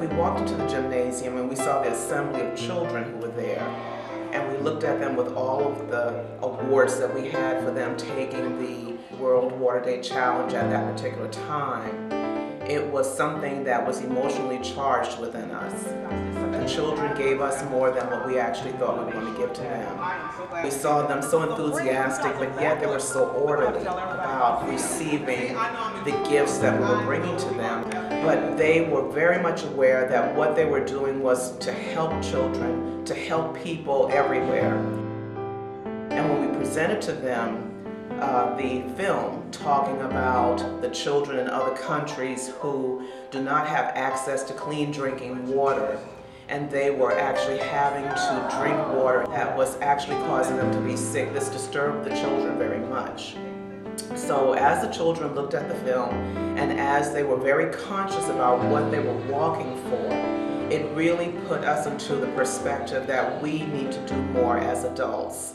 we walked into the gymnasium and we saw the assembly of children who were there, and we looked at them with all of the awards that we had for them taking the World Water Day Challenge at that particular time, it was something that was emotionally charged within us. The children gave us more than what we actually thought we were going to give to them. We saw them so enthusiastic, but yet they were so orderly about receiving the gifts that we were bringing to them. But they were very much aware that what they were doing was to help children, to help people everywhere. And when we presented to them uh, the film talking about the children in other countries who do not have access to clean drinking water, and they were actually having to drink water that was actually causing them to be sick. This disturbed the children very much. So as the children looked at the film and as they were very conscious about what they were walking for, it really put us into the perspective that we need to do more as adults.